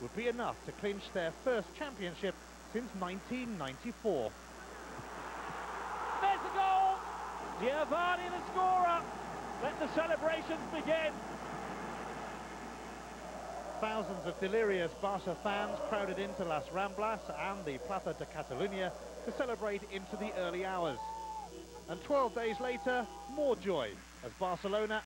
would be enough to clinch their first championship since 1994. There's the goal! Giovanni the scorer! Let the celebrations begin! Thousands of delirious Barca fans crowded into Las Ramblas and the Plaza de Catalunya to celebrate into the early hours. And 12 days later, more joy as Barcelona